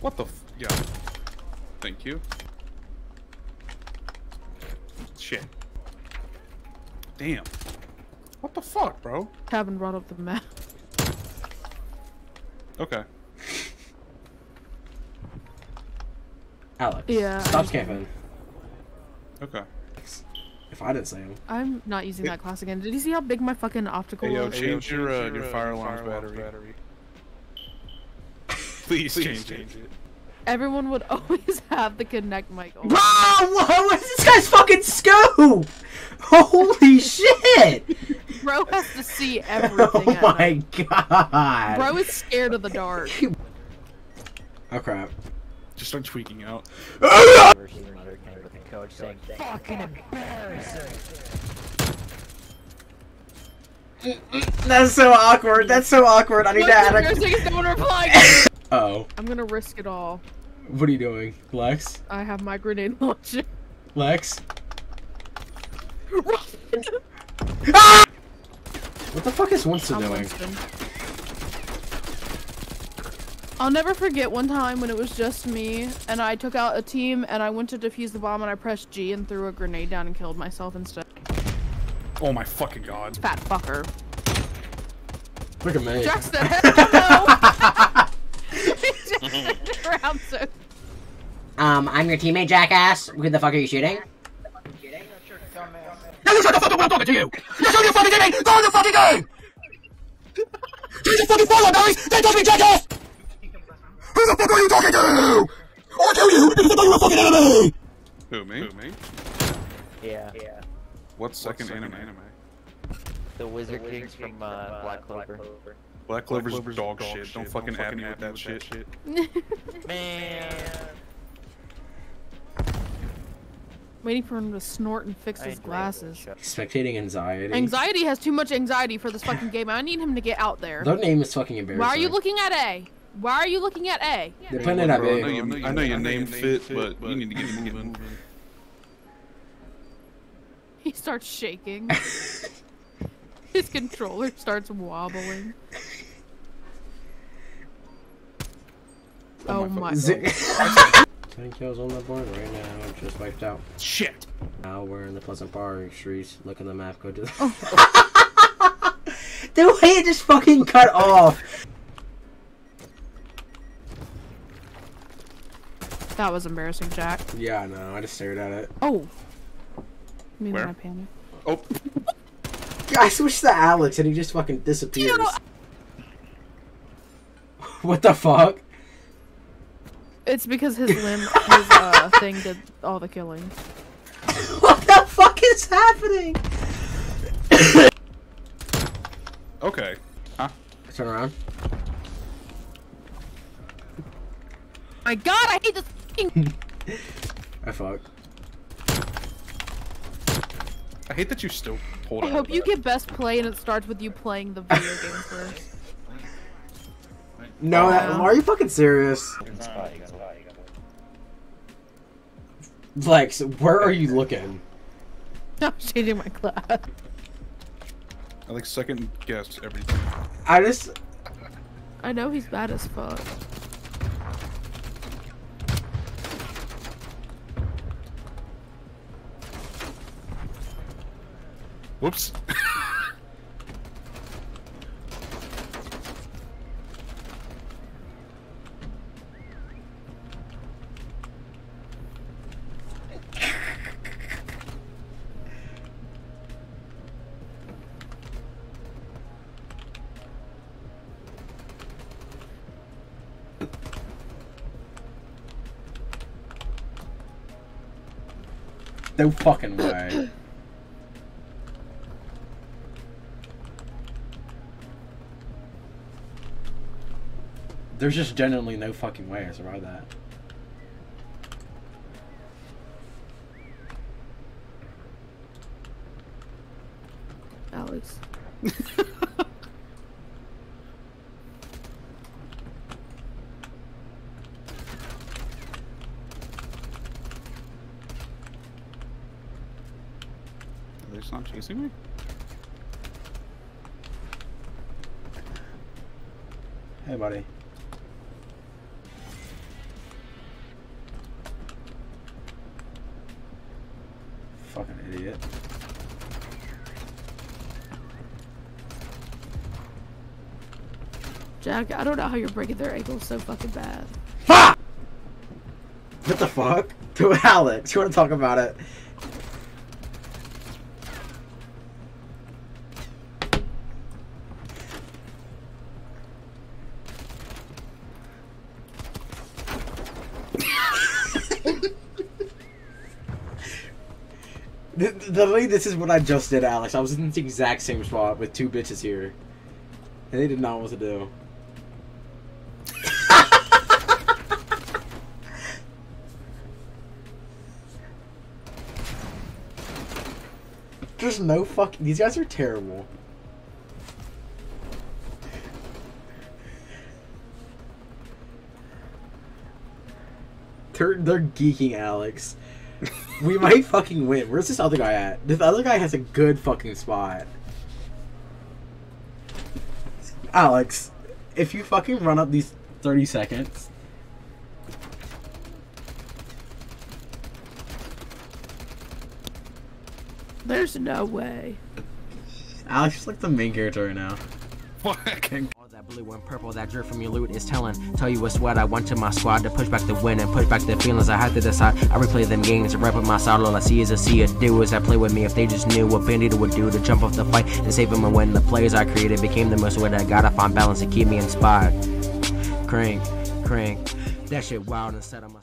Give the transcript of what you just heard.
What the f- yeah. Thank you. Shit. Damn. What the fuck, bro? Haven't brought up the map. Okay. Alex. Yeah, Stop I- camping. Okay. If I didn't say him. I'm not using that class again. Did you see how big my fucking optical Hey, yo, was? change your, uh, your fire alarm's battery. Please, change, it. Everyone would always have the connect mic. Bro, what, what is this guy's fucking scope? Holy shit! Bro has to see everything. Oh my god. Bro is scared of the dark. Oh crap. Just start tweaking out. versus another game with a coach saying, fucking embarrassing. That's so awkward. That's so awkward. I need Look, to add you're a. saying don't reply. Uh oh. I'm gonna risk it all. What are you doing? Lex? I have my grenade launcher. Lex? What the fuck is Winston I'm doing? Winston. I'll never forget one time when it was just me and I took out a team and I went to defuse the bomb and I pressed G and threw a grenade down and killed myself instead. Oh my fucking god. Fat fucker. Look at me. Jackson, hell no! He just turned around so Um, I'm your teammate, jackass. Who the fuck are you shooting? No, you're the fucking one talking to you. No, you're fucking kidding. Go the fucking game. Did you fucking follow me? They told me jackass. Who, the fuck are you talking to? I'll kill you because I thought you were a fucking enemy! Who, me? Who, me? Yeah, yeah. What second, anime? The Wizard Kings from uh, Black Clover. Black Clover's dog, shit. Don't fucking add me with that shit. Man. Waiting for him to snort and fix I his glasses. this. Spectating anxiety. Anxiety has too much anxiety for this fucking game. I need him to get out there. Their name is fucking embarrassing. Why are you looking at A? Why are you looking at A? They're putting it at Bro, I know, B. you, I know your name fit, but you need to get him moving. He starts shaking. His controller starts wobbling. Oh my oh Z- god. Ten kills on the board right now. Just wiped out. Shit. Now we're in the Pleasant Park streets. Look at the map. Go to the. Oh. the way it just fucking cut off. That was embarrassing, Jack. Yeah, I know. I just stared at it. Oh. Maybe Where? I panic. Oh, I switched to Alex and he just fucking disappears. what the fuck? It's because his limb, his uh, thing did all the killing. What the fuck is happening? okay. Huh? Turn around. My god, I hate this fucking- I fuck. I hate that you still pulled I out. hope of you that. get best play and it starts with you playing the video game first. No, that, are you fucking serious? Good spot, you got it. Lex, where are you looking? I'm changing my class. I like second guess everything. I just. I know he's bad as fuck. Whoops. No fucking way. There's just genuinely no fucking way I survived that. Alex. see me? Hey, buddy. Fucking idiot. Jack, I don't know how you're breaking their ankles so fucking bad. Fuck! What the fuck? To Alex, you want to talk about it? The, way this is what I just did, Alex. I was in the exact same spot with two bitches here. And they did not know what to do. There's no fuck. These guys are terrible. They're they're geeking Alex. We might fucking win. Where's this other guy at? This other guy has a good fucking spot. Alex, if you fucking run up these 30 seconds. There's no way. Alex is like the main character right now. Fucking. Blue and purple that drip from your loot is telling. Tell you what's what I want to my squad to push back the win and push back the feelings I had to decide. I replay them games and rap with my side. All I see is a sea of doers that play with me. If they just knew what Bandito would do to jump off the fight and save them and when the players I created became the most what I gotta find balance to keep me inspired. Crank, crank. That shit wild instead of my.